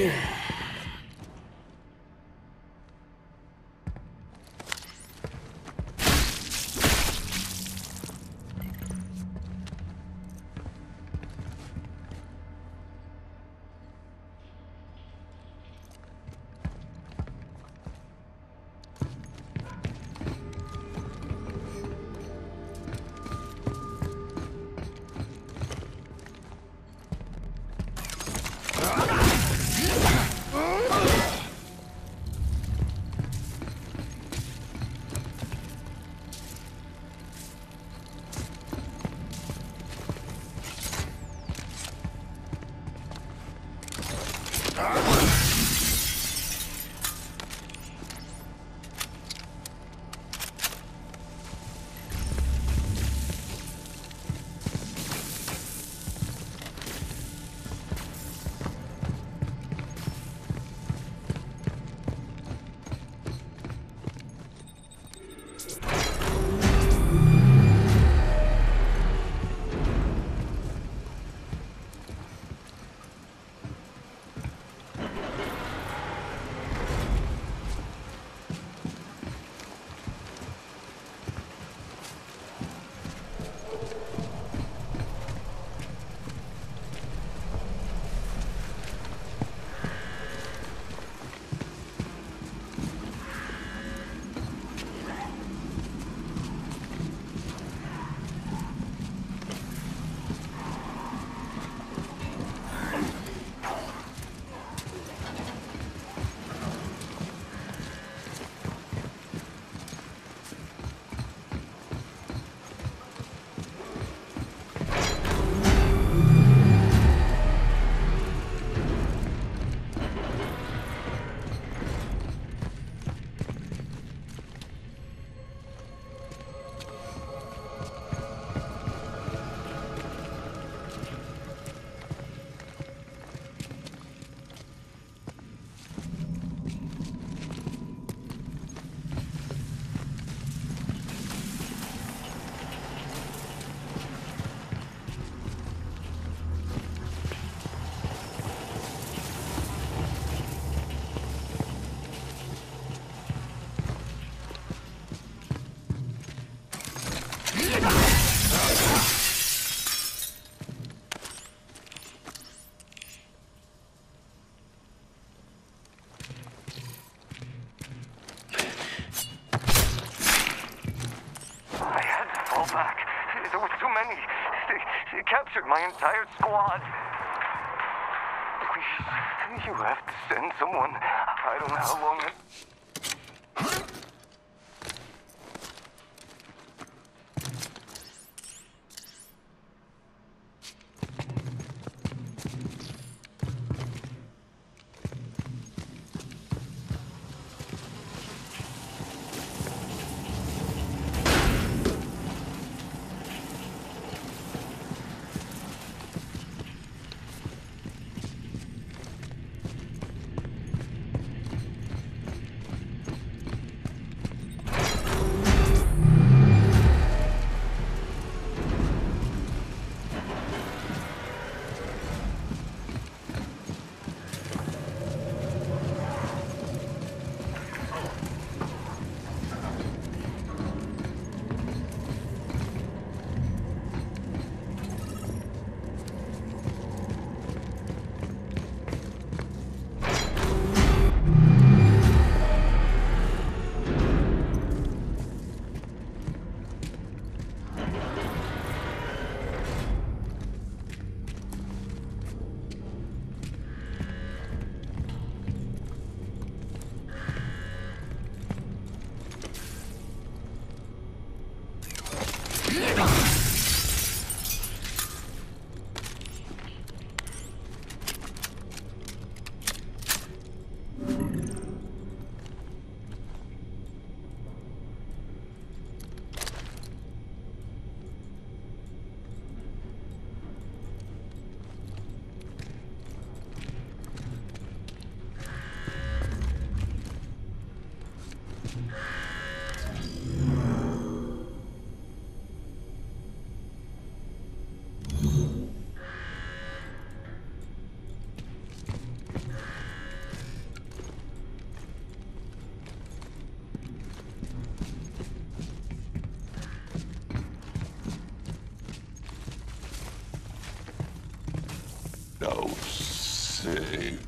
I my entire squad. You have to send someone. I don't know how long it... no save.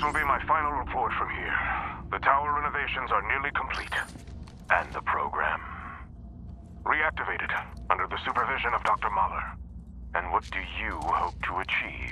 This will be my final report from here. The tower renovations are nearly complete. And the program. Reactivated under the supervision of Dr. Mahler. And what do you hope to achieve?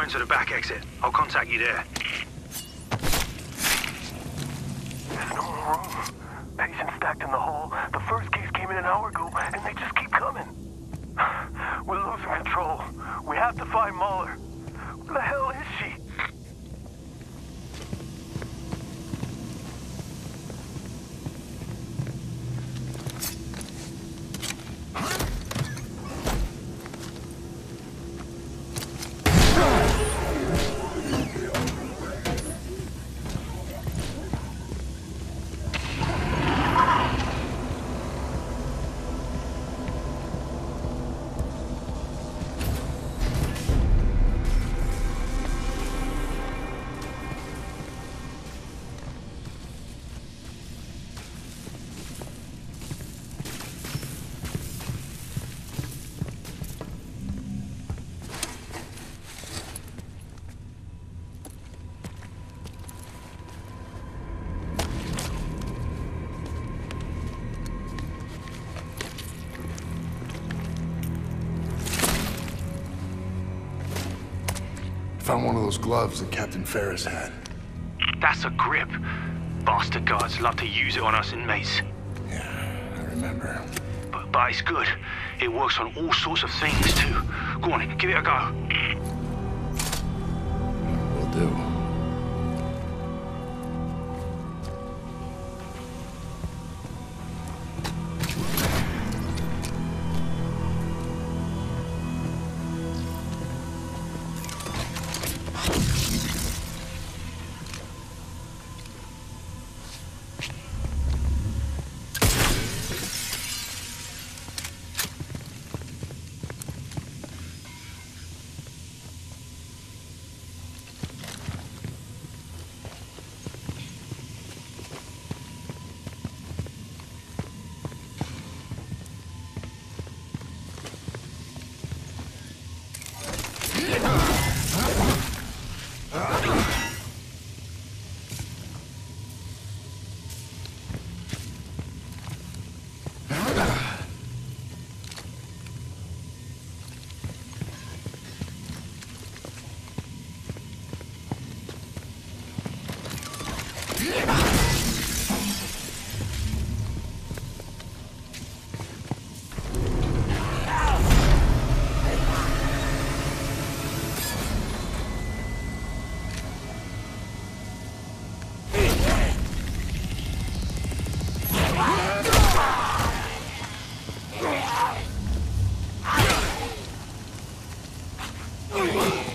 Going to the back exit. I'll contact you there. Found one of those gloves that Captain Ferris had. That's a grip. Bastard guards love to use it on us inmates. Yeah, I remember. But, but it's good. It works on all sorts of things, too. Go on, give it a go. Ugh.